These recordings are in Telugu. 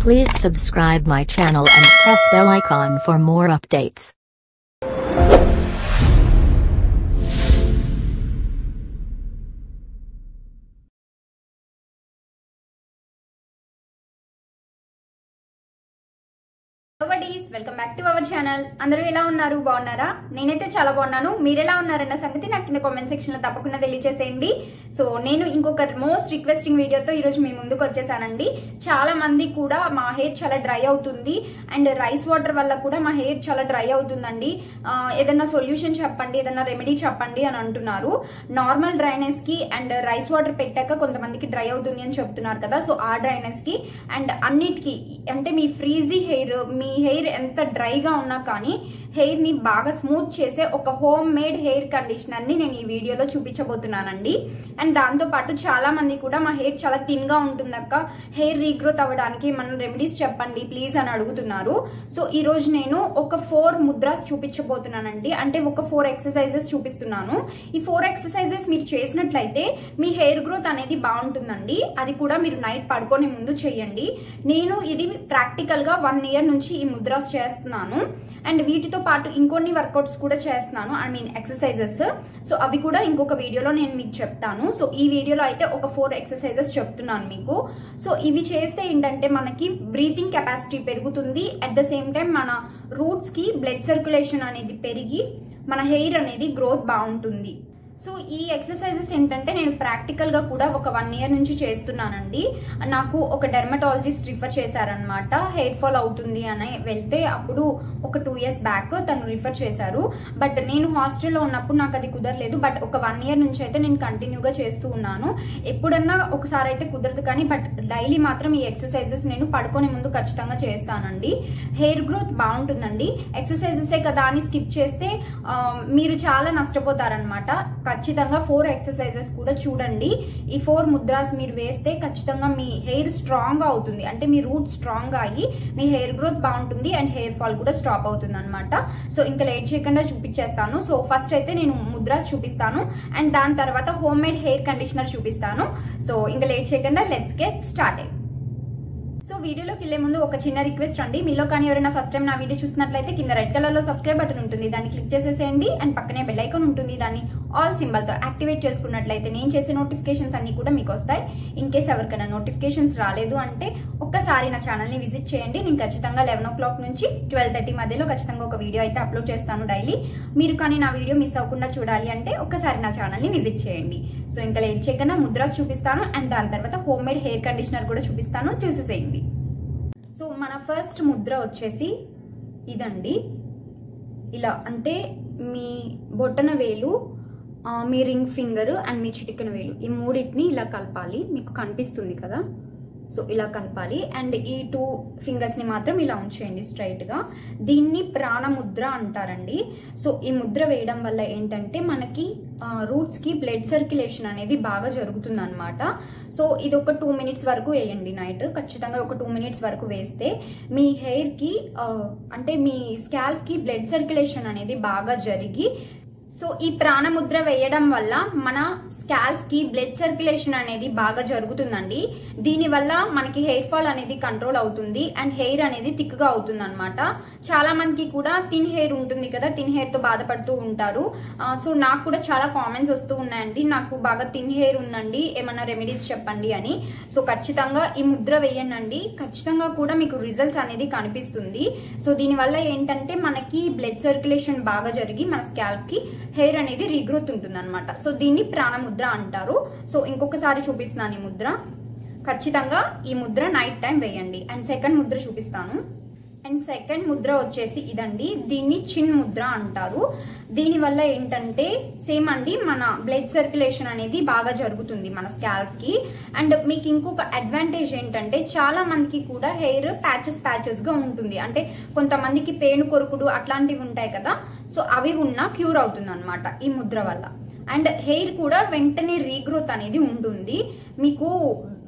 Please subscribe my channel and press bell icon for more updates. Back to our channel అందరూ ఎలా ఉన్నారు? బాగున్నారా? నేనైతే చాలా బాగున్నాను. మీరు ఎలా ఉన్నారన్న సంగతి నాకు కింద కామెంట్ సెక్షన్లో తప్పకుండా తెలియజేసేయండి సో నేను ఇంకొక మోస్ట్ రిక్వెస్టింగ్ వీడియోతో ఈరోజు మీ ముందుకు వచ్చేసానండి. చాలా మంది కూడా మా హెయిర్ చాలా డ్రై అవుతుంది. అండ్ రైస్ వాటర్ వల్ల కూడా మా హెయిర్ చాలా డ్రై అవుతుందండి. ఏదన్నా ఏదైనా సొల్యూషన్ చెప్పండి ఏదైనా రెమెడీ చెప్పండి అని అంటున్నారు. నార్మల్ డ్రైనెస్కి అండ్ రైస్ వాటర్ పెట్టాక కొంతమందికి డ్రై అవుతుంది అని చెప్తున్నారు కదా. సో ఆ డ్రైనెస్కి అండ్ అన్నిటికీ అంటే మీ ఫ్రీజీ హెయిర్ మీ హెయిర్ ఎంత డ్రైగా ఉన్నా కానీ హెయిర్ని బాగా స్మూత్ చేసే ఒక హోమ్ మేడ్ హెయిర్ కండిషనర్ని నేను ఈ వీడియోలో చూపించబోతున్నానండి. అండ్ దాంతో పాటు చాలా మంది కూడా మా హెయిర్ చాలా థిన్గా ఉంటుందక్క. హెయిర్ రీగ్రోత్ అవ్వడానికి మనం రెమెడీస్ చెప్పండి ప్లీజ్ అని అడుగుతున్నారు. సో ఈ రోజు నేను ఒక ఫోర్ ముద్రాస్ చూపించబోతున్నానండి. అంటే ఒక ఫోర్ ఎక్సర్సైజెస్ చూపిస్తున్నాను. ఈ ఫోర్ ఎక్సర్సైజెస్ మీరు చేసినట్లయితే మీ హెయిర్ గ్రోత్ అనేది బాగుంటుందండి. అది కూడా మీరు నైట్ పడుకునే ముందు చేయండి. నేను ఇది ప్రాక్టికల్గా వన్ ఇయర్ నుంచి ఈ ముద్రాస్ చేస్తున్నాను. అండ్ వీటితో పాటు ఇంకొన్ని వర్కౌట్స్ కూడా చేస్తున్నాను. ఐ మీన్ ఎక్సర్సైజెస్ సో అవి కూడా ఇంకొక వీడియోలో నేను మీకు చెప్తాను. సో ఈ వీడియోలో అయితే ఒక ఫోర్ ఎక్సర్సైజెస్ చెప్తున్నాను మీకు. సో ఇవి చేస్తే ఏంటంటే మనకి బ్రీతింగ్ కెపాసిటీ పెరుగుతుంది. అట్ ద సేమ్ టైం మన రూట్స్కి బ్లడ్ సర్క్యులేషన్ అనేది పెరిగి మన హెయిర్ అనేది గ్రోత్ బాగుంటుంది. సో ఈ ఎక్సర్సైజెస్ ఏంటంటే నేను ప్రాక్టికల్గా కూడా ఒక వన్ ఇయర్ నుంచి చేస్తున్నానండి. నాకు ఒక డెర్మటాలజిస్ట్ రిఫర్ చేశారనమాట హెయిర్ ఫాల్ అవుతుంది అని వెళ్తే అప్పుడు ఒక టూ ఇయర్స్ బ్యాక్ తను రిఫర్ చేశారు. బట్ నేను హాస్టల్లో ఉన్నప్పుడు నాకు అది కుదరలేదు. బట్ ఒక వన్ ఇయర్ నుంచి అయితే నేను కంటిన్యూగా చేస్తూ ఉన్నాను. ఎప్పుడన్నా ఒకసారి అయితే కుదరదు కానీ బట్ డైలీ మాత్రం ఈ ఎక్సర్సైజెస్ నేను పడుకునే ముందు ఖచ్చితంగా చేస్తానండి. హెయిర్ గ్రోత్ బాగుంటుందండి. ఎక్సర్సైజెసే కదా అని స్కిప్ చేస్తే మీరు చాలా నష్టపోతారనమాట ఖచ్చితంగా ఫోర్ ఎక్సర్సైజెస్ కూడా చూడండి. ఈ ఫోర్ ముద్రాస్ మీరు వేస్తే ఖచ్చితంగా మీ హెయిర్ స్ట్రాంగ్ అవుతుంది. అంటే మీ రూట్ స్ట్రాంగ్ అయ్యి మీ హెయిర్ గ్రోత్ బాగుంటుంది అండ్ హెయిర్ ఫాల్ కూడా స్టాప్ అవుతుంది అనమాట సో ఇంకా లేట్ చేయకుండా చూపించేస్తాను. సో ఫస్ట్ అయితే నేను ముద్రాస్ చూపిస్తాను. అండ్ దాని తర్వాత హోమ్ మేడ్ హెయిర్ కండిషనర్ చూపిస్తాను. సో ఇంకా లేట్ చేయకుండా లెట్స్ గెట్ స్టార్ట్ సో వీడియోలోకి వెళ్ళే ముందు ఒక చిన్న రిక్వెస్ట్ అండి. మీలో కానీ ఎవరైనా ఫస్ట్ టైం నా వీడియో చూసినట్లయితే కింద రెడ్ కలర్లో సబ్స్క్రైబ్ బటన్ ఉంటుంది. దాన్ని క్లిక్ చేసేసేయండి. అండ్ పక్కనే బెల్ ఐకాన్ ఉంటుంది. దాన్ని ఆల్ సింబల్తో యాక్టివేట్ చేసుకున్నట్లయితే నేను చేసే నోటిఫికేషన్స్ అన్ని కూడా మీకు వస్తాయి. ఇన్ కేస్ ఎవరికైనా నోటిఫికేషన్స్ రాలేదు అంటే ఒక్కసారి నా ఛానల్ని విజిట్ చేయండి. నేను ఖచ్చితంగా లెవెన్ ఓ క్లాక్ నుంచి ట్వెల్వ్ థర్టీ మధ్యలో ఖచ్చితంగా ఒక వీడియో అయితే అప్లోడ్ చేస్తాను డైలీ. మీరు కానీ నా వీడియో మిస్ అవ్వకుండా చూడాలి అంటే ఒక్కసారి నా ఛానల్ని విజిట్ చేయండి. సో ఇంకా లేట్ చేయకుండా ముద్రాస్ చూపిస్తాను అండ్ దాని తర్వాత హోమ్ మేడ్ హెయిర్ కండిషనర్ కూడా చూపిస్తాను. చూసేసేయండి. సో మన ఫస్ట్ ముద్ర వచ్చేసి ఇదండి. ఇలా అంటే మీ బొట్టన వేలు మీ రింగ్ ఫింగర్ అండ్ మీ చిటికన వేలు ఈ మూడింటిని ఇలా కలపాలి. మీకు కనిపిస్తుంది కదా? సో ఇలా కలపాలి. అండ్ ఈ టూ ఫింగర్స్ని మాత్రం ఇలా ఉంచేయండి స్ట్రైట్గా. దీన్ని ప్రాణముద్ర అంటారండి. సో ఈ ముద్ర వేయడం వల్ల ఏంటంటే మనకి రూట్స్కి బ్లడ్ సర్క్యులేషన్ అనేది బాగా జరుగుతుంది అనమాట సో ఇది ఒక టూ మినిట్స్ వరకు వేయండి నైట్. ఖచ్చితంగా ఒక టూ మినిట్స్ వరకు వేస్తే మీ హెయిర్కి అంటే మీ స్కాల్ఫ్కి బ్లడ్ సర్క్యులేషన్ అనేది బాగా జరిగి సో ఈ ప్రాణముద్ర వేయడం వల్ల మన స్కాల్ఫ్కి బ్లడ్ సర్క్యులేషన్ అనేది బాగా జరుగుతుందండి. దీనివల్ల మనకి హెయిర్ ఫాల్ అనేది కంట్రోల్ అవుతుంది అండ్ హెయిర్ అనేది థిక్గా అవుతుంది అనమాట చాలా మందికి కూడా థిన్ హెయిర్ ఉంటుంది కదా థిన్ హెయిర్తో బాధపడుతూ ఉంటారు. సో నాకు కూడా చాలా కామెంట్స్ వస్తూ ఉన్నాయండి. నాకు బాగా థిన్ హెయిర్ ఉందండి ఏమన్నా రెమెడీస్ చెప్పండి అని. సో ఖచ్చితంగా ఈ ముద్ర వేయండి ఖచ్చితంగా కూడా మీకు రిజల్ట్స్ అనేది కనిపిస్తుంది. సో దీనివల్ల ఏంటంటే మనకి బ్లడ్ సర్క్యులేషన్ బాగా జరిగి మన స్కాల్ప్కి హెయిర్ అనేది రీగ్రోత్ ఉంటుంది అనమాట సో దీన్ని ప్రాణముద్ర అంటారు. సో ఇంకొకసారి చూపిస్తున్నాను ఈ ముద్ర. ఖచ్చితంగా ఈ ముద్ర నైట్ టైం వేయండి. అండ్ సెకండ్ ముద్ర చూపిస్తాను. అండ్ సెకండ్ ముద్ర వచ్చేసి ఇదండి. దీన్ని చిన్ ముద్ర అంటారు. దీని వల్ల ఏంటంటే సేమ్ అండి మన బ్లడ్ సర్క్యులేషన్ అనేది బాగా జరుగుతుంది మన స్కాల్ఫ్కి. అండ్ మీకు ఇంకొక అడ్వాంటేజ్ ఏంటంటే చాలా మందికి కూడా హెయిర్ ప్యాచెస్ ప్యాచెస్గా ఉంటుంది. అంటే కొంతమందికి పేను కొరుకుడు అట్లాంటివి ఉంటాయి కదా సో అవి ఉన్న క్యూర్ అవుతుంది అనమాట ఈ ముద్ర వల్ల. అండ్ హెయిర్ కూడా వెంటనే రీగ్రోత్ అనేది ఉంటుంది. మీకు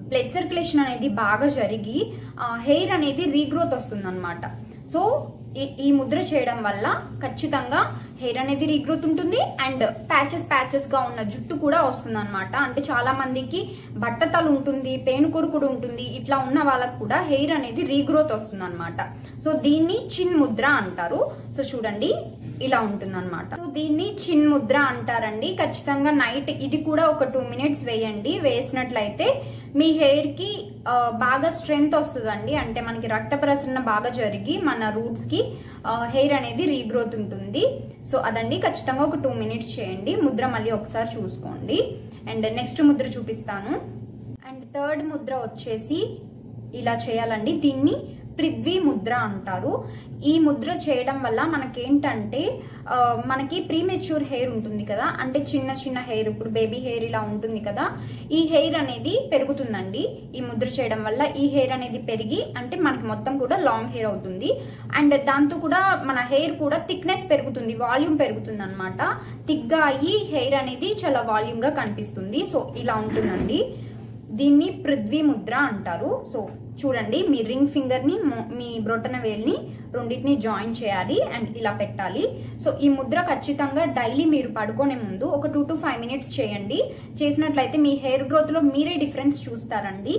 బ్లడ్ సర్క్యులేషన్ అనేది బాగా జరిగి హెయిర్ అనేది రీగ్రోత్ వస్తుంది అనమాట సో ఈ- ఈ ముద్ర చేయడం వల్ల ఖచ్చితంగా హెయిర్ అనేది రీగ్రోత్ ఉంటుంది అండ్ ప్యాచెస్ ప్యాచెస్గా ఉన్న జుట్టు కూడా వస్తుంది అనమాట అంటే చాలా మందికి బట్టతలు ఉంటుంది పేను కొరుకుడు ఉంటుంది ఇట్లా ఉన్న వాళ్ళకు కూడా హెయిర్ అనేది రీగ్రోత్ వస్తుంది అనమాట సో దీన్ని చిన్ ముద్ర అంటారు. సో చూడండి ఇలా ఉంటుంది అనమాట సో దీన్ని చిన్ ముద్ర అంటారండి. ఖచ్చితంగా నైట్ ఇది కూడా ఒక టూ మినిట్స్ వేయండి. వేసినట్లయితే మీ హెయిర్కి బాగా స్ట్రెంగ్త్ వస్తుందండి. అంటే మనకి రక్త ప్రసరణ బాగా జరిగి మన రూట్స్కి హెయిర్ అనేది రీగ్రోత్ ఉంటుంది. సో అదండి ఖచ్చితంగా ఒక టూ మినిట్స్ చేయండి. ముద్ర మళ్ళీ ఒకసారి చూసుకోండి. అండ్ నెక్స్ట్ ముద్ర చూపిస్తాను. అండ్ థర్డ్ ముద్ర వచ్చేసి ఇలా చేయాలండి. దీన్ని పృథ్వీ ముద్ర అంటారు. ఈ ముద్ర చేయడం వల్ల మనకేంటంటే మనకి ప్రీమెచ్యూర్ హెయిర్ ఉంటుంది కదా. అంటే చిన్న చిన్న హెయిర్ ఇప్పుడు బేబీ హెయిర్ ఇలా ఉంటుంది కదా. ఈ హెయిర్ అనేది పెరుగుతుందండి. ఈ ముద్ర చేయడం వల్ల ఈ హెయిర్ అనేది పెరిగి అంటే మనకి మొత్తం కూడా లాంగ్ హెయిర్ అవుతుంది. అండ్ దాంతో కూడా మన హెయిర్ కూడా థిక్నెస్ పెరుగుతుంది వాల్యూమ్ పెరుగుతుంది అనమాట థిక్గా అయ్యి హెయిర్ అనేది చాలా వాల్యూమ్గా కనిపిస్తుంది. సో ఇలా ఉంటుందండి. దీన్ని పృథ్వీ ముద్ర అంటారు. సో చూడండి మీ రింగ్ ఫింగర్ని మీ బ్రొటన వేల్ని రెండింటిని జాయిన్ చేయాలి అండ్ ఇలా పెట్టాలి. సో ఈ ముద్ర ఖచ్చితంగా డైలీ మీరు పడుకునే ముందు ఒక టూ టు ఫైవ్ మినిట్స్ చేయండి. చేసినట్లయితే మీ హెయిర్ గ్రోత్లో మీరే డిఫరెన్స్ చూస్తారండి.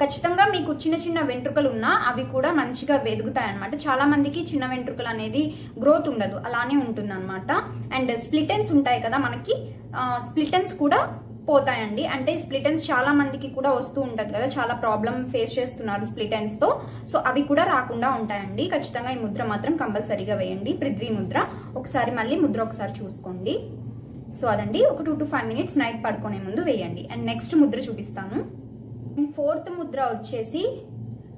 ఖచ్చితంగా మీకు చిన్న చిన్న వెంట్రుకలు ఉన్నా అవి కూడా మంచిగా వెదుగుతాయి అనమాట చాలా మందికి చిన్న వెంట్రుకలు అనేది గ్రోత్ ఉండదు. అలానే ఉంటుంది అనమాట అండ్ స్ప్లిటెన్స్ ఉంటాయి కదా మనకి. స్ప్లిటెన్స్ కూడా పోతాయండి. అంటే స్ప్లిటెన్స్ చాలా మందికి కూడా వస్తూ ఉంటది కదా. చాలా ప్రాబ్లం ఫేస్ చేస్తున్నారు స్ప్లిటెన్స్తో. సో అవి కూడా రాకుండా ఉంటాయండి. ఖచ్చితంగా ఈ ముద్ర మాత్రం కంపల్సరీగా వేయండి. పృథ్వీ ముద్ర. ఒకసారి మళ్ళీ ముద్ర ఒకసారి చూసుకోండి. సో అదండి. ఒక two to five minutes night పడుకునే ముందు వేయండి. అండ్ నెక్స్ట్ ముద్ర చూపిస్తాను. ఫోర్త్ ముద్ర వచ్చేసి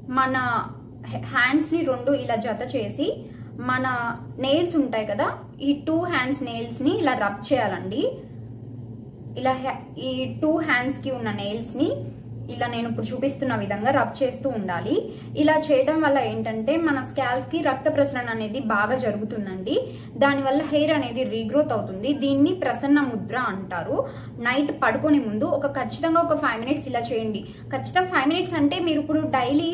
మన హ్యాండ్స్ని రెండు ఇలా జత చేసి మన నెయిల్స్ ఉంటాయి కదా. ఈ టూ హ్యాండ్స్ నెయిల్స్ని ఇలా రబ్ చేయాలండి. ఇలా హ్యా- ఈ టూ హ్యాండ్స్కి ఉన్న నెయిల్స్ని ఇలా నేను ఇప్పుడు చూపిస్తున్న విధంగా రబ్ చేస్తూ ఉండాలి. ఇలా చేయడం వల్ల ఏంటంటే మన స్కాల్ఫ్కి రక్త ప్రసరణ అనేది బాగా జరుగుతుందండి. దానివల్ల హెయిర్ అనేది రీగ్రోత్ అవుతుంది. దీన్ని ప్రసన్న ముద్ర అంటారు. నైట్ పడుకునే ముందు ఒక ఖచ్చితంగా ఒక ఫైవ్ మినిట్స్ ఇలా చేయండి. ఖచ్చితంగా ఫైవ్ మినిట్స్ అంటే మీరు ఇప్పుడు డైలీ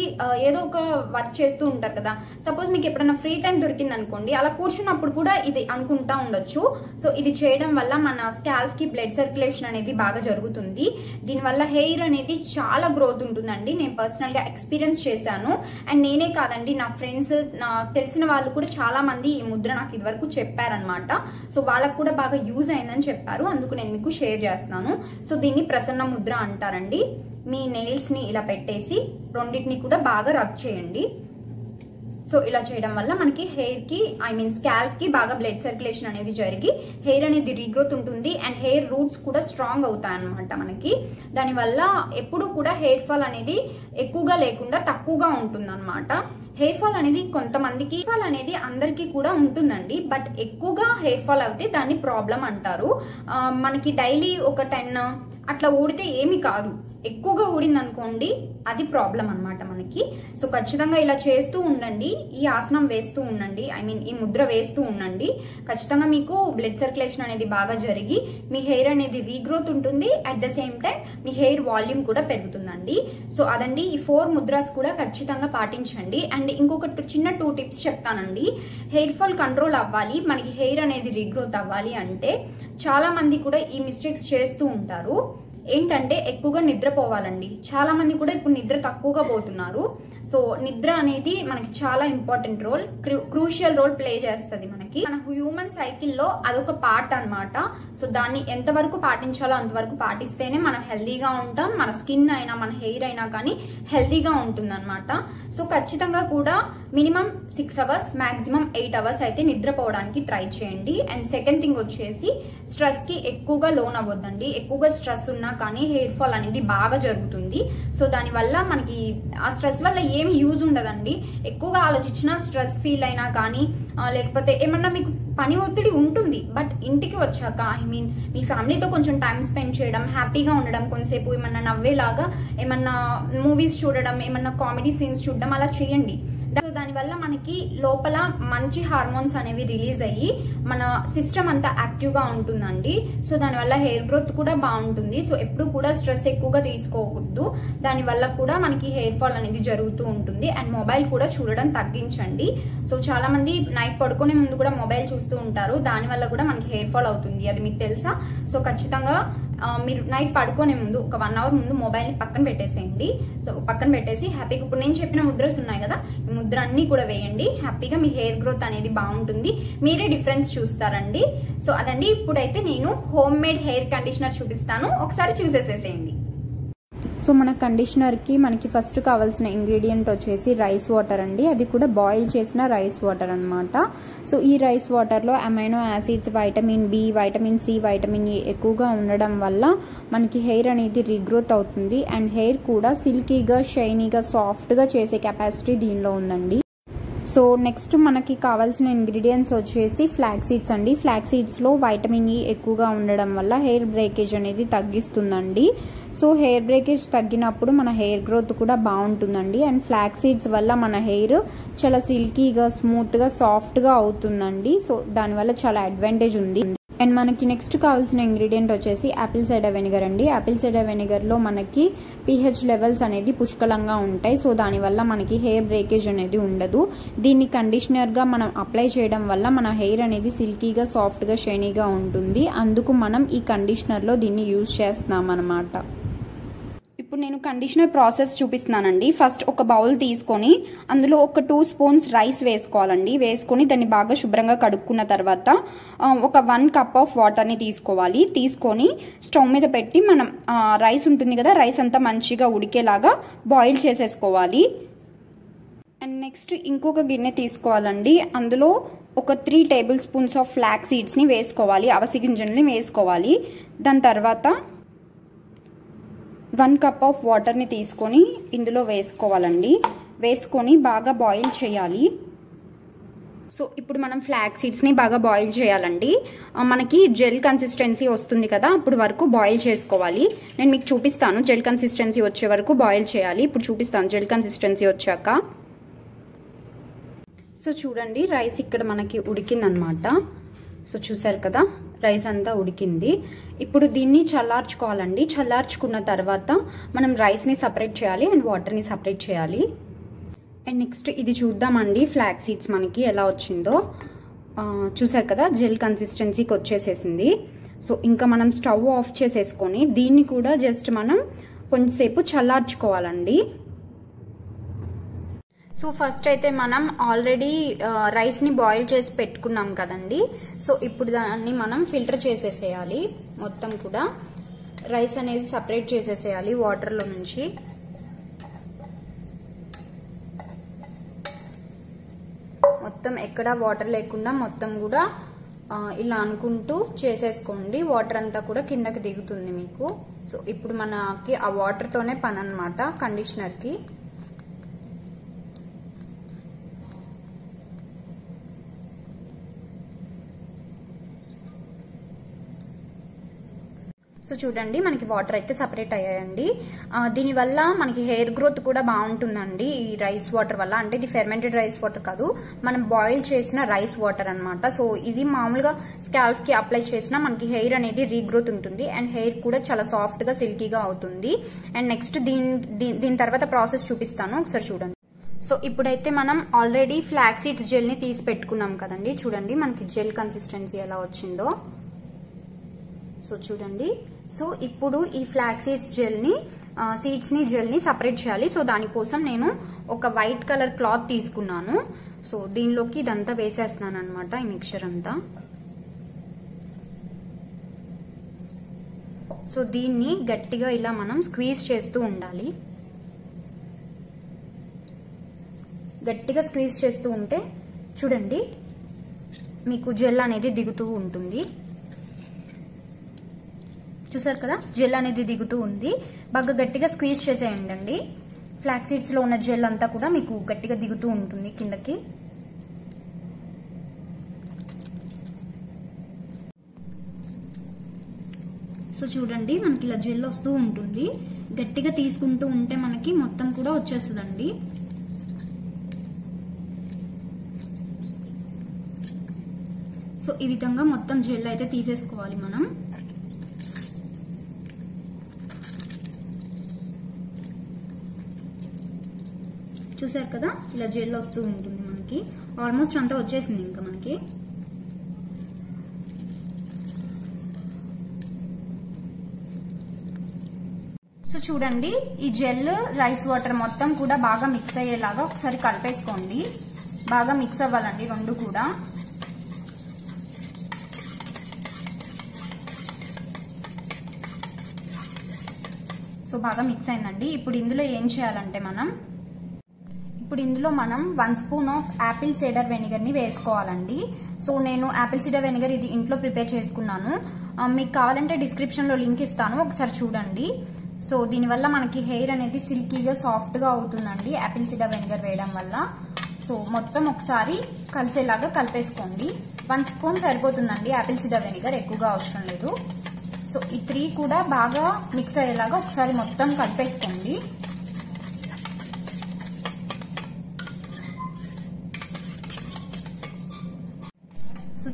ఏదో ఒక వర్క్ చేస్తూ ఉంటారు కదా. సపోజ్ మీకు ఎప్పుడైనా ఫ్రీ టైం దొరికింది అనుకోండి అలా కూర్చున్నప్పుడు కూడా ఇది అనుకుంటా ఉండొచ్చు. సో ఇది చేయడం వల్ల మన స్కాల్ఫ్కి బ్లడ్ సర్క్యులేషన్ అనేది బాగా జరుగుతుంది. దీనివల్ల హెయిర్ అనేది చాలా చాలా గ్రోత్ ఉంటుందండి. నేను పర్సనల్గా ఎక్స్పీరియన్స్ చేశాను. అండ్ నేనే కాదండి నా ఫ్రెండ్స్ నా తెలిసిన వాళ్ళు కూడా చాలా మంది ఈ ముద్ర నాకు ఇదివరకు చెప్పారనమాట సో వాళ్ళకు కూడా బాగా యూజ్ అయిందని చెప్పారు. అందుకు నేను మీకు షేర్ చేస్తున్నాను. సో దీన్ని ప్రసన్న ముద్ర అంటారండి. మీ నెయిల్స్ని ఇలా పెట్టేసి రెండింటిని కూడా బాగా రబ్ చేయండి. సో ఇలా చేయడం వల్ల మనకి హెయిర్కి ఐ మీన్ స్కాల్ఫ్కి బాగా బ్లడ్ సర్క్యులేషన్ అనేది జరిగి హెయిర్ అనేది రీగ్రోత్ ఉంటుంది అండ్ హెయిర్ రూట్స్ కూడా స్ట్రాంగ్ అవుతాయి అనమాట మనకి. దానివల్ల ఎప్పుడు కూడా హెయిర్ ఫాల్ అనేది ఎక్కువగా లేకుండా తక్కువగా ఉంటుంది అనమాట హెయిర్ ఫాల్ అనేది కొంతమందికి ఫాల్ అనేది అందరికీ కూడా ఉంటుందండి. బట్ ఎక్కువగా హెయిర్ ఫాల్ అయితే దాన్ని ప్రాబ్లం అంటారు. మనకి డైలీ ఒక టెన్ అట్లా ఊడితే ఏమి కాదు. ఎక్కువగా ఊడింది అనుకోండి అది ప్రాబ్లం అనమాట మనకి. సో ఖచ్చితంగా ఇలా చేస్తూ ఉండండి. ఈ ఆసనం వేస్తూ ఉండండి. ఐ మీన్ ఈ ముద్ర వేస్తూ ఉండండి. ఖచ్చితంగా మీకు బ్లడ్ సర్క్యులేషన్ అనేది బాగా జరిగి మీ హెయిర్ అనేది రీగ్రోత్ ఉంటుంది. అట్ ద సేమ్ టైం మీ హెయిర్ వాల్యూమ్ కూడా పెరుగుతుందండి. సో అదండి. ఈ ఫోర్ ముద్రాస్ కూడా ఖచ్చితంగా పాటించండి. అండ్ ఇంకొక చిన్న టూ టిప్స్ చెప్తానండి. హెయిర్ ఫాల్ కంట్రోల్ అవ్వాలి. మనకి హెయిర్ అనేది రీగ్రోత్ అవ్వాలి అంటే చాలా మంది కూడా ఈ మిస్టేక్స్ చేస్తూ ఉంటారు. ఏంటంటే ఎక్కువగా నిద్రపోవాలండి. చాలా మంది కూడా ఇప్పుడు నిద్ర తక్కువగా పోతున్నారు. సో నిద్ర అనేది మనకి చాలా important role crucial role play చేస్తుంది మనకి. మన హ్యూమన్ సైకిల్లో అదొక పార్ట్ అన్నమాట. సో దాన్ని ఎంతవరకు పాటించాలో అంతవరకు పాటిస్తేనే మనం హెల్దీగా ఉంటాం. మన స్కిన్ అయినా మన హెయిర్ అయినా కానీ హెల్దీగా ఉంటుందన్నమాట. సో ఖచ్చితంగా కూడా minimum six hours maximum eight hours అయితే నిద్రపోవడానికి ట్రై చేయండి. అండ్ సెకండ్ థింగ్ వచ్చేసి స్ట్రెస్కి ఎక్కువగా లోన్ అవ్వద్దండి. ఎక్కువగా స్ట్రెస్ ఉన్నా కానీ హెయిర్ ఫాల్ అనేది బాగా జరుగుతుంది. సో దానివల్ల మనకి ఆ స్ట్రెస్ వల్ల ఏమి యూజ్ ఉండదండి. ఎక్కువగా ఆలోచించినా స్ట్రెస్ ఫీల్ అయినా కానీ లేకపోతే ఏమన్నా మీకు పని ఒత్తిడి ఉంటుంది బట్ ఇంటికి వచ్చాక ఐ మీన్ మీ ఫ్యామిలీతో కొంచెం టైం స్పెండ్ చేయడం హ్యాపీగా ఉండడం కొంతసేపు ఏమన్నా నవ్వేలాగా ఏమన్నా మూవీస్ చూడడం ఏమన్నా కామెడీ సీన్స్ చూడడం అలా చేయండి. దానివల్ల మనకి లోపల మంచి హార్మోన్స్ అనేవి రిలీజ్ అయ్యి మన సిస్టమ్ అంతా యాక్టివ్గా ఉంటుందండి. సో దానివల్ల హెయిర్ గ్రోత్ కూడా బాగుంటుంది. సో ఎప్పుడు కూడా స్ట్రెస్ ఎక్కువగా తీసుకోవద్దు. దానివల్ల కూడా మనకి హెయిర్ ఫాల్ అనేది జరుగుతూ ఉంటుంది. అండ్ మొబైల్ కూడా చూడడం తగ్గించండి. సో చాలా మంది నైట్ పడుకునే ముందు కూడా మొబైల్ చూస్తూ ఉంటారు. దానివల్ల కూడా మనకి హెయిర్ ఫాల్ అవుతుంది. అది మీకు తెలుసా? సో ఖచ్చితంగా మీరు నైట్ పడుకునే ముందు ఒక వన్ అవర్ ముందు మొబైల్ని పక్కన పెట్టేసేయండి. సో పక్కన పెట్టేసి హ్యాపీగా ఇప్పుడు నేను చెప్పిన ముద్రస్ ఉన్నాయి కదా ఈ ముద్ర అన్ని కూడా వేయండి. హ్యాపీగా మీ హెయిర్ గ్రోత్ అనేది బాగుంటుంది. మీరే డిఫరెన్స్ చూస్తారండి. సో అదండి ఇప్పుడైతే నేను హోమ్ మేడ్ హెయిర్ కండిషనర్ చూపిస్తాను. ఒకసారి చూసేసేసేయండి. సో మన కండిషనర్కి మనకి ఫస్ట్ కావాల్సిన ఇంగ్రీడియంట్ వచ్చేసి రైస్ వాటర్ అండి. అది కూడా బాయిల్ చేసిన రైస్ వాటర్ అనమాట సో ఈ రైస్ వాటర్లో amino acids vitamin B vitamin C vitamin A ఎక్కువగా ఉండడం వల్ల మనకి హెయిర్ అనేది రీగ్రోత్ అవుతుంది. అండ్ హెయిర్ కూడా సిల్కీగా షైనీగా సాఫ్ట్గా చేసే కెపాసిటీ దీనిలో ఉందండి. సో నెక్స్ట్ మనకి కావాల్సిన ఇంగ్రీడియంట్స్ వచ్చేసి ఫ్లాక్ సీడ్స్ అండి. ఫ్లాక్ సీడ్స్లో వైటమిన్ ఈ ఎక్కువగా ఉండడం వల్ల హెయిర్ బ్రేకేజ్ అనేది తగ్గిస్తుందండి. సో హెయిర్ బ్రేకేజ్ తగ్గినప్పుడు మన హెయిర్ గ్రోత్ కూడా బాగుంటుందండి. అండ్ ఫ్లాక్ సీడ్స్ వల్ల మన హెయిర్ చాలా సిల్కీగా స్మూత్గా సాఫ్ట్గా అవుతుందండి. సో దానివల్ల చాలా అడ్వాంటేజ్ ఉంది. అండ్ మనకి నెక్స్ట్ కావాల్సిన ఇంగ్రీడియంట్ వచ్చేసి యాపిల్ సైడర్ వెనిగర్ అండి. యాపిల్ సైడర్ వెనిగర్లో మనకి పిహెచ్ లెవెల్స్ అనేది పుష్కలంగా ఉంటాయి. సో దానివల్ల మనకి హెయిర్ బ్రేకేజ్ అనేది ఉండదు. దీన్ని కండిషనర్గా మనం అప్లై చేయడం వల్ల మన హెయిర్ అనేది సిల్కీగా సాఫ్ట్గా షైనీగా ఉంటుంది. అందుకు మనం ఈ కండిషనర్లో దీన్ని యూజ్ చేస్తున్నాం అనమాట ఇప్పుడు నేను కండిషనర్ ప్రాసెస్ చూపిస్తున్నానండి. ఫస్ట్ ఒక బౌల్ తీసుకొని అందులో ఒక టూ స్పూన్స్ రైస్ వేసుకోవాలండి. వేసుకొని దాన్ని బాగా శుభ్రంగా కడుక్కున్న తర్వాత ఒక వన్ కప్ ఆఫ్ వాటర్ని తీసుకోవాలి. తీసుకొని స్టవ్ మీద పెట్టి మనం రైస్ ఉంటుంది కదా రైస్ అంతా మంచిగా ఉడికేలాగా బాయిల్ చేసేసుకోవాలి. అండ్ నెక్స్ట్ ఇంకొక గిన్నె తీసుకోవాలండి. అందులో ఒక three tablespoons of flax సీడ్స్ని వేసుకోవాలి. అవసి గింజల్ని వేసుకోవాలి. దాని తర్వాత వన్ కప్ ఆఫ్ వాటర్ని తీసుకొని ఇందులో వేసుకోవాలండి. వేసుకొని బాగా బాయిల్ చేయాలి. సో ఇప్పుడు మనం ఫ్లాగ్ సీడ్స్ని బాగా బాయిల్ చేయాలండి. మనకి జెల్ కన్సిస్టెన్సీ వస్తుంది కదా అప్పుడు వరకు బాయిల్ చేసుకోవాలి. నేను మీకు చూపిస్తాను జెల్ కన్సిస్టెన్సీ వచ్చే వరకు బాయిల్ చేయాలి. ఇప్పుడు చూపిస్తాను జెల్ కన్సిస్టెన్సీ వచ్చాక. సో చూడండి రైస్ ఇక్కడ మనకి ఉడికిందనమాట. సో చూసారు కదా? రైస్ అంతా ఉడికింది. ఇప్పుడు దీన్ని చల్లార్చుకోవాలండి. చల్లార్చుకున్న తర్వాత మనం రైస్ని సపరేట్ చేయాలి అండ్ వాటర్ని సపరేట్ చేయాలి. అండ్ నెక్స్ట్ ఇది చూద్దామండి. ఫ్లాగ్ సీడ్స్ మనకి ఎలా వచ్చిందో. చూసారు కదా? జెల్ కన్సిస్టెన్సీకి వచ్చేసేసింది. సో ఇంకా మనం స్టవ్ ఆఫ్ చేసేసుకొని దీన్ని కూడా జస్ట్ మనం కొంచెంసేపు చల్లార్చుకోవాలండి. సో ఫస్ట్ అయితే మనం ఆల్రెడీ రైస్ని బాయిల్ చేసి పెట్టుకున్నాం కదండి. సో ఇప్పుడు దాన్ని మనం ఫిల్టర్ చేసేసేయాలి మొత్తం కూడా. రైస్ అనేది సపరేట్ చేసేసేయాలి వాటర్లో నుంచి. మొత్తం ఎక్కడ వాటర్ లేకుండా మొత్తం కూడా uh, ఇలా అనుకుంటూ చేసేసుకోండి. వాటర్ అంతా కూడా కిందకి దిగుతుంది మీకు. సో ఇప్పుడు మనకి ఆ వాటర్తోనే పని అనమాట కండిషనర్కి సో చూడండి మనకి వాటర్ అయితే సపరేట్ అయ్యాయండి. దీనివల్ల మనకి హెయిర్ గ్రోత్ కూడా బాగుంటుందండి ఈ రైస్ వాటర్ వల్ల. అంటే ఇది ఫెర్మెంటెడ్ రైస్ వాటర్ కాదు మనం బాయిల్ చేసిన రైస్ వాటర్ అన్నమాట. సో ఇది మామూలుగా స్కాల్ఫ్కి అప్లై చేసినా మనకి హెయిర్ అనేది రీగ్రోత్ ఉంటుంది. అండ్ హెయిర్ కూడా చాలా సాఫ్ట్గా సిల్కీగా అవుతుంది. అండ్ నెక్స్ట్ దీని దీని తర్వాత ప్రాసెస్ చూపిస్తాను. ఒకసారి చూడండి. సో ఇప్పుడైతే మనం ఆల్రెడీ ఫ్లాక్ సీడ్స్ జెల్ని తీసి పెట్టుకున్నాం కదండి. చూడండి మనకి జెల్ కన్సిస్టెన్సీ ఎలా వచ్చిందో. సో చూడండి. సో ఇప్పుడు ఈ ఫ్లాక్ సీడ్స్ జెల్ని సీడ్స్ని జెల్ని సపరేట్ చేయాలి. సో దానికోసం నేను ఒక వైట్ కలర్ క్లాత్ తీసుకున్నాను. సో దీనిలోకి ఇదంతా వేసేస్తున్నాను అనమాట ఈ మిక్చర్ అంతా. సో దీన్ని గట్టిగా ఇలా మనం స్క్వీజ్ చేస్తూ ఉండాలి. గట్టిగా స్క్వీజ్ చేస్తూ ఉంటే చూడండి మీకు జెల్ అనేది దిగుతూ ఉంటుంది. చూసారు కదా? జెల్ అనేది దిగుతూ ఉంది. బాగా గట్టిగా స్క్వీజ్ చేసేయండి ఫ్లాక్ సీడ్స్లో ఉన్న జెల్ అంతా కూడా మీకు గట్టిగా దిగుతూ ఉంటుంది కిందకి. సో చూడండి మనకి ఇలా జెల్ వస్తూ ఉంటుంది. గట్టిగా తీసుకుంటూ ఉంటే మనకి మొత్తం కూడా వచ్చేస్తుందండి. సో ఈ విధంగా మొత్తం జెల్ అయితే తీసేసుకోవాలి మనం. చూసారు కదా? ఇలా జెల్ వస్తూ ఉంటుంది మనకి. ఆల్మోస్ట్ అంతా వచ్చేసింది ఇంకా మనకి. సో చూడండి ఈ జెల్ రైస్ వాటర్ మొత్తం కూడా బాగా మిక్స్ అయ్యేలాగా ఒకసారి కలిపేసుకోండి. బాగా మిక్స్ అవ్వాలండి రెండు కూడా. సో బాగా మిక్స్ అయిందండి. ఇప్పుడు ఇందులో ఏం చేయాలంటే మనం ఇప్పుడు ఇందులో మనం one spoon of apple cider వెనిగర్ని వేసుకోవాలండి. సో నేను యాపిల్ సీడర్ వెనిగర్ ఇది ఇంట్లో ప్రిపేర్ చేసుకున్నాను. మీకు కావాలంటే డిస్క్రిప్షన్లో లింక్ ఇస్తాను. ఒకసారి చూడండి. సో దీనివల్ల మనకి హెయిర్ అనేది సిల్కీగా సాఫ్ట్గా అవుతుందండి యాపిల్ సీడర్ వెనిగర్ వేయడం వల్ల. సో మొత్తం ఒకసారి కలిసేలాగా కలిపేసుకోండి. వన్ స్పూన్ సరిపోతుందండి యాపిల్ సీడర్ వెనిగర్ ఎక్కువగా అవసరం లేదు. సో ఈ త్రీ కూడా బాగా మిక్స్ అయ్యేలాగా ఒకసారి మొత్తం కలిపేసుకోండి.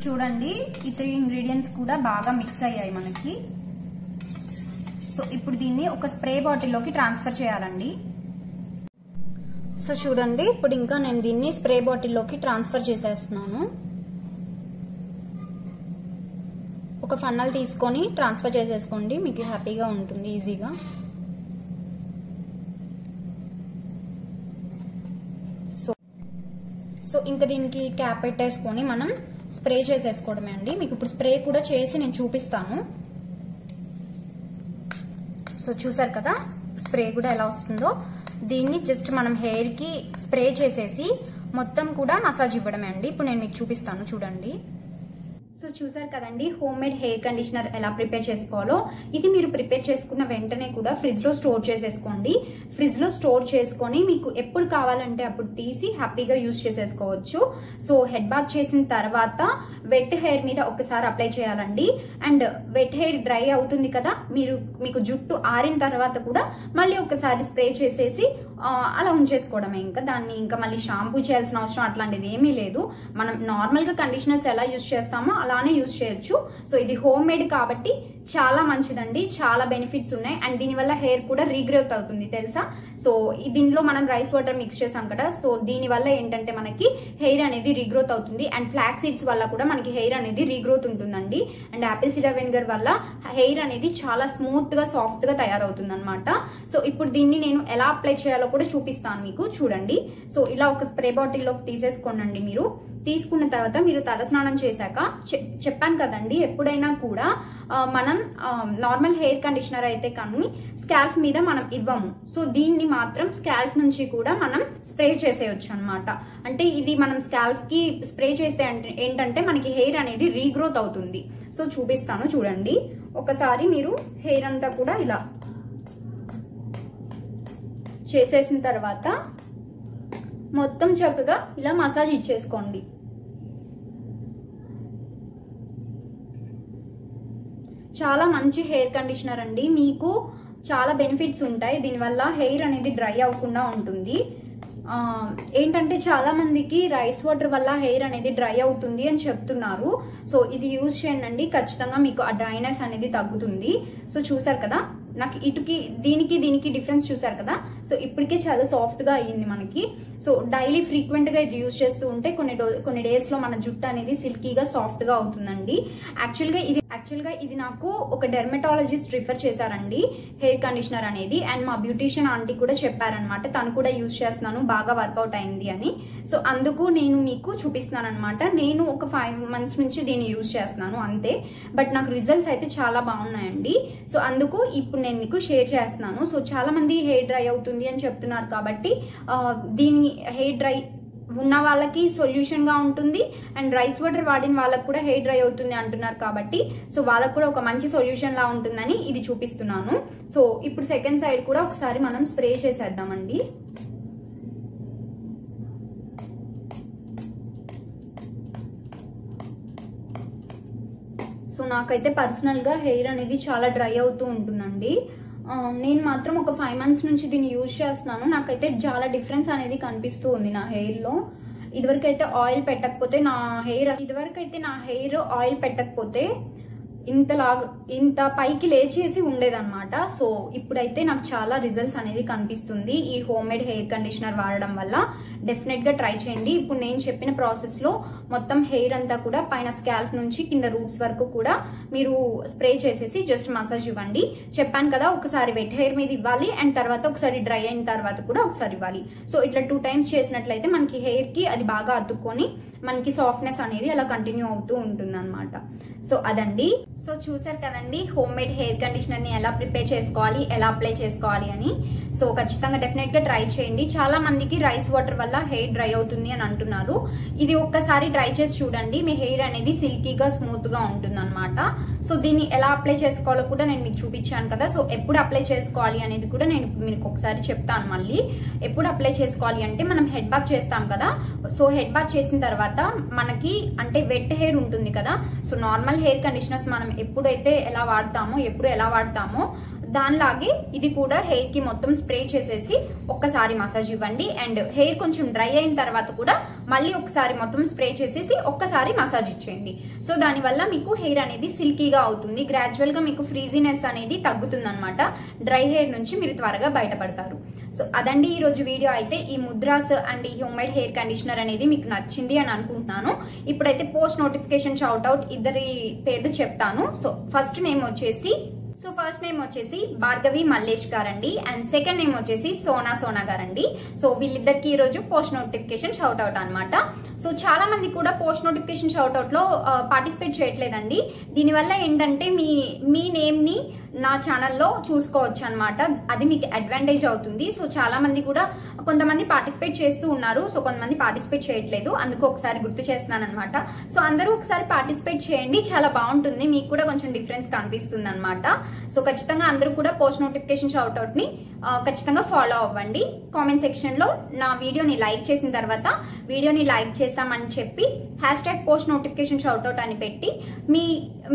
చూడండి ఈ త్రీ ఇంగ్రీడియంట్స్ కూడా బాగా మిక్స్ అయ్యాయి మనకి. సో ఇప్పుడు దీన్ని ఒక స్ప్రే బాటిల్లోకి ట్రాన్స్ఫర్ చేయాలండి. సో చూడండి ఇప్పుడు ఇంకా నేను దీన్ని స్ప్రే బాటిల్లోకి ట్రాన్స్ఫర్ చేసేస్తున్నాను. ఒక ఫన్నల్ తీసుకొని ట్రాన్స్ఫర్ చేసేసుకోండి మీకు హ్యాపీగా ఉంటుంది ఈజీగా సో సో ఇంకా దీనికి క్యాప్ పెట్టేసుకొని మనం స్ప్రే చేసేసుకోవడమే అండి. మీకు ఇప్పుడు స్ప్రే కూడా చేసి నేను చూపిస్తాను. సో చూసారు కదా స్ప్రే కూడా ఎలా వస్తుందో. దీన్ని జస్ట్ మనం హెయిర్కి స్ప్రే చేసేసి మొత్తం కూడా మసాజ్ ఇవ్వడమే అండి. ఇప్పుడు నేను మీకు చూపిస్తాను చూడండి. సో చూసారు కదండి హోమ్ మేడ్ హెయిర్ కండిషనర్ ఎలా ప్రిపేర్ చేసుకోవాలో? ఇది మీరు ప్రిపేర్ చేసుకున్న వెంటనే కూడా ఫ్రిడ్జ్లో స్టోర్ చేసేసుకోండి. ఫ్రిడ్జ్లో స్టోర్ చేసుకొని మీకు ఎప్పుడు కావాలంటే అప్పుడు తీసి హ్యాపీగా యూస్ చేసేసుకోవచ్చు. సో హెడ్ బాత్ చేసిన తర్వాత వెట్ హెయిర్ మీద ఒకసారి అప్లై చేయాలండి. అండ్ వెట్ హెయిర్ డ్రై అవుతుంది కదా మీరు మీకు జుట్టు ఆరిన తర్వాత కూడా మళ్ళీ ఒకసారి స్ప్రే చేసేసి అలా ఉంచేసుకోవడమే. ఇంకా దాన్ని ఇంకా మళ్ళీ షాంపూ చేయాల్సిన అవసరం అట్లాంటిది ఏమీ లేదు. మనం నార్మల్గా కండిషనర్స్ ఎలా యూస్ చేస్తామో అలానే యూస్ చేయొచ్చు. సో ఇది హోమ్ మేడ్ కాబట్టి చాలా మంచిదండి చాలా బెనిఫిట్స్ ఉన్నాయి. అండ్ దీనివల్ల హెయిర్ కూడా రీగ్రోత్ అవుతుంది తెలుసా? సో దీనిలో మనం రైస్ వాటర్ మిక్స్ చేసాం కదా సో దీని వల్ల ఏంటంటే మనకి హెయిర్ అనేది రీగ్రోత్ అవుతుంది. అండ్ ఫ్లాక్ సీడ్స్ వల్ల కూడా మనకి హెయిర్ అనేది రీగ్రోత్ ఉంటుందండి. అండ్ యాపిల్ సిడర్ వెనిగర్ వల్ల హెయిర్ అనేది చాలా స్మూత్గా సాఫ్ట్గా తయారవుతుంది అనమాట సో ఇప్పుడు దీన్ని నేను ఎలా అప్లై చేయాలో కూడా చూపిస్తాను మీకు చూడండి. సో ఇలా ఒక స్ప్రే బాటిల్లోకి తీసేసుకోనండి మీరు. తీసుకున్న తర్వాత మీరు తలస్నానం చేశాక చెప్పాను కదండి ఎప్పుడైనా కూడా మనం నార్మల్ హెయిర్ కండిషనర్ అయితే కానీ స్కాల్ఫ్ మీద మనం ఇవ్వము. సో దీన్ని మాత్రం స్కాల్ఫ్ నుంచి కూడా మనం స్ప్రే చేసేయచ్చు అనమాట అంటే ఇది మనం స్కాల్ఫ్కి స్ప్రే చేస్తే ఏంటంటే మనకి హెయిర్ అనేది రీగ్రోత్ అవుతుంది. సో చూపిస్తాను చూడండి. ఒకసారి మీరు హెయిర్ అంతా కూడా ఇలా చేసేసిన తర్వాత మొత్తం చక్కగా ఇలా మసాజ్ ఇచ్చేసుకోండి. చాలా మంచి హెయిర్ కండిషనర్ అండి. మీకు చాలా బెనిఫిట్స్ ఉంటాయి. దీనివల్ల హెయిర్ అనేది డ్రై అవ్వకుండా ఉంటుంది. ఏంటంటే చాలా మందికి రైస్ వాటర్ వల్ల హెయిర్ అనేది డ్రై అవుతుంది అని చెప్తున్నారు. సో ఇది యూజ్ చేయండి. ఖచ్చితంగా మీకు ఆ డ్రైనెస్ అనేది తగ్గుతుంది. సో చూసారు కదా? నాకు ఇటుకి దీనికి దీనికి డిఫరెన్స్ చూసారు కదా? సో ఇప్పటికే చాలా సాఫ్ట్గా అయ్యింది మనకి. సో డైలీ ఫ్రీక్వెంట్గా ఇది యూజ్ చేస్తూ ఉంటే కొన్ని కొన్ని డేస్లో మన జుట్టు అనేది సిల్కీగా సాఫ్ట్గా అవుతుందండి. యాక్చువల్గా ఇది యాక్చువల్గా ఇది నాకు ఒక డెర్మటాలజిస్ట్ రిఫర్ చేశారండి హెయిర్ కండిషనర్ అనేది. అండ్ మా బ్యూటీషియన్ ఆంటీ కూడా చెప్పారనమాట తను కూడా యూజ్ చేస్తున్నాను బాగా వర్కౌట్ అయింది అని. సో అందుకు నేను మీకు చూపిస్తున్నాను అనమాట నేను ఒక ఫైవ్ మంత్స్ నుంచి దీన్ని యూజ్ చేస్తున్నాను అంతే. బట్ నాకు రిజల్ట్స్ అయితే చాలా బాగున్నాయండి. సో అందుకు ఇప్పుడు నేను మీకు షేర్ చేస్తున్నాను. సో చాలా మంది హెయిర్ డ్రై అవుతుంది అని చెప్తున్నారు కాబట్టి దీని హెయిర్ డ్రై ఉన్న వాళ్ళకి సొల్యూషన్గా ఉంటుంది అండ్ రైస్ వాటర్ వాడిన వాళ్ళకి కూడా హెయిర్ డ్రై అవుతుంది అంటున్నారు కాబట్టి సో వాళ్ళకి కూడా ఒక మంచి సొల్యూషన్ లా ఉంటుందని ఇది చూపిస్తున్నాను. సో ఇప్పుడు సెకండ్ సైడ్ కూడా ఒకసారి మనం స్ప్రే చేసేద్దామండి. సో నాకైతే పర్సనల్గా హెయిర్ అనేది చాలా డ్రై అవుతూ ఉంటుందండి. నేను మాత్రం ఒక ఫైవ్ మంత్స్ నుంచి దీన్ని యూజ్ చేస్తున్నాను. నాకైతే చాలా డిఫరెన్స్ అనేది కనిపిస్తూ ఉంది నా హెయిర్లో ఇదివరకైతే ఇదివరకు అయితే ఆయిల్ పెట్టకపోతే నా హెయిర్ ఇదివరకు అయితే నా హెయిర్ ఆయిల్ పెట్టకపోతే ఇంతలాగా ఇంత పైకి లేచేసి ఉండేదన్నమాట. సో ఇప్పుడైతే నాకు చాలా రిజల్ట్స్ అనేది కనిపిస్తుంది ఈ హోమ్ మేడ్ హెయిర్ కండిషనర్ వాడడం వల్ల. డెఫినెట్గా ట్రై చేయండి. ఇప్పుడు నేను చెప్పిన ప్రాసెస్లో మొత్తం హెయిర్ అంతా కూడా పైన స్కాల్ఫ్ నుంచి కింద రూట్స్ వరకు కూడా మీరు స్ప్రే చేసేసి జస్ట్ మసాజ్ ఇవ్వండి. చెప్పాను కదా ఒకసారి వెట్ హెయిర్ మీద ఇవ్వాలి అండ్ తర్వాత ఒకసారి డ్రై అయిన తర్వాత కూడా ఒకసారి ఇవ్వాలి. సో ఇట్లా టూ టైమ్స్ చేసినట్లయితే మనకి హెయిర్కి అది బాగా అతుక్కొని మనకి సాఫ్ట్నెస్ అనేది అలా కంటిన్యూ అవుతూ ఉంటుంది అనమాట సో అదండి. సో చూసారు కదండి హోమ్ మేడ్ హెయిర్ కండిషనర్ని ఎలా ప్రిపేర్ చేసుకోవాలి ఎలా అప్లై చేసుకోవాలి అని. సో ఖచ్చితంగా డెఫినెట్గా ట్రై చేయండి. చాలా మందికి రైస్ వాటర్ వల్ల హెయిర్ డ్రై అవుతుంది అని అంటున్నారు. ఇది ఒక్కసారి ట్రై చేసి చూడండి. మీ హెయిర్ అనేది సిల్కీగా స్మూత్గా ఉంటుంది అనమాట సో దీన్ని ఎలా అప్లై చేసుకోవాలో కూడా నేను మీకు చూపించాను కదా. సో ఎప్పుడు అప్లై చేసుకోవాలి అనేది కూడా నేను మీకు ఒకసారి చెప్తాను మళ్ళీ. ఎప్పుడు అప్లై చేసుకోవాలి అంటే మనం హెడ్ బాత్ చేస్తాం కదా. సో హెడ్ బాత్ చేసిన తర్వాత మనకి అంటే వెట్ హెయిర్ ఉంటుంది కదా. సో నార్మల్ హెయిర్ కండిషనర్స్ మనం ఎప్పుడైతే ఎలా వాడతామో ఎప్పుడు ఎలా వాడతామో దానిలాగే ఇది కూడా హెయిర్కి మొత్తం స్ప్రే చేసేసి ఒక్కసారి మసాజ్ ఇవ్వండి. అండ్ హెయిర్ కొంచెం డ్రై అయిన తర్వాత కూడా మళ్ళీ ఒకసారి మొత్తం స్ప్రే చేసేసి ఒక్కసారి మసాజ్ ఇచ్చేయండి. సో దానివల్ల మీకు హెయిర్ అనేది సిల్కీగా అవుతుంది. గ్రాడ్యువల్గా మీకు ఫ్రీజీనెస్ అనేది తగ్గుతుంది అనమాట డ్రై హెయిర్ నుంచి మీరు త్వరగా బయటపడతారు. సో అదండి ఈ రోజు వీడియో. అయితే ఈ ముద్రాస్ అండ్ ఈ హ్యూమైడ్ హెయిర్ కండిషనర్ అనేది మీకు నచ్చింది అని అనుకుంటున్నాను. ఇప్పుడైతే పోస్ట్ నోటిఫికేషన్ షౌట్ అవుట్ ఇద్దరి పేరు చెప్తాను. సో ఫస్ట్ నేమ్ వచ్చేసి సో ఫస్ట్ నేమ్ వచ్చేసి భార్గవి మల్లేష్ గారండి. అండ్ సెకండ్ నేమ్ వచ్చేసి సోనా సోనా గారండి. సో వీళ్ళిద్దరికి ఈ రోజు పోస్ట్ నోటిఫికేషన్ షౌట్ అవుట్ అనమాట సో చాలా మంది కూడా పోస్ట్ నోటిఫికేషన్ షౌట్ అవుట్లో పార్టిసిపేట్ చేయట్లేదండి. దీనివల్ల ఏంటంటే మీ మీ నేమ్ని నా ఛానల్లో చూసుకోవచ్చు అనమాట అది మీకు అడ్వాంటేజ్ అవుతుంది. సో చాలా మంది కూడా కొంతమంది పార్టిసిపేట్ చేస్తూ ఉన్నారు. సో కొంతమంది పార్టిసిపేట్ చేయట్లేదు. అందుకు ఒకసారి గుర్తు చేస్తున్నాను అనమాట సో అందరూ ఒకసారి పార్టిసిపేట్ చేయండి. చాలా బాగుంటుంది. మీకు కూడా కొంచెం డిఫరెన్స్ కనిపిస్తుంది అనమాట సో ఖచ్చితంగా అందరూ కూడా పోస్ట్ నోటిఫికేషన్ షౌట్అవుట్ని ఖచ్చితంగా ఫాలో అవ్వండి. కామెంట్ సెక్షన్లో నా వీడియోని లైక్ చేసిన తర్వాత వీడియోని లైక్ చేసామని చెప్పి hash tag post notification shoutout అని పెట్టి మీ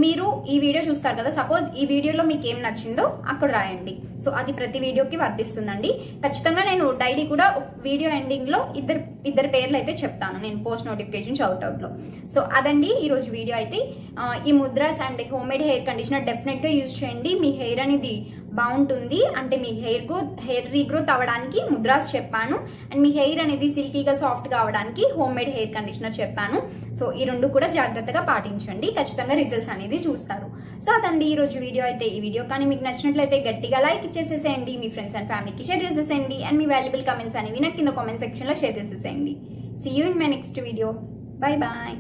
మీరు ఈ వీడియో చూస్తారు కదా సపోజ్ ఈ వీడియోలో మీకు ఏం నచ్చిందో అక్కడ రాయండి. సో అది ప్రతి వీడియోకి వర్తిస్తుందండి. ఖచ్చితంగా నేను డైలీ కూడా వీడియో ఎండింగ్లో ఇద్దరు ఇద్దరు పేర్లు అయితే చెప్తాను నేను పోస్ట్ నోటిఫికేషన్ షౌట్అవుట్లో. సో అదండి ఈ రోజు వీడియో అయితే. ఈ mudras and home made hair conditioner డెఫినెట్గా యూజ్ చేయండి. మీ హెయిర్ అనేది బాగుంటుంది. అంటే మీ హెయిర్ గ్రోత్ హెయిర్ రీగ్రోత్ అవ్వడానికి ముద్రాస్ చెప్పాను. అండ్ మీ హెయిర్ అనేది సిల్కీగా సాఫ్ట్ కావడానికి హోమ్ మేడ్ హెయిర్ కండిషనర్ చెప్పాను. సో ఈ రెండు కూడా జాగ్రత్తగా పాటించండి. ఖచ్చితంగా రిజల్ట్స్ అనేది చూస్తారు. సో అదండి ఈరోజు వీడియో అయితే. ఈ వీడియో కానీ మీకు నచ్చినట్లయితే గట్టిగా లైక్ ఇచ్చేసేసేయండి మీ ఫ్రెండ్స్ అండ్ ఫ్యామిలీకి షేర్ చేసేసేయండి. అండ్ మీ వాల్యుబుల్ కమెంట్స్ అనేవి నాకు కింద కామెంట్ సెక్షన్లో షేర్ చేసేసేయండి. See you in my next video bye bye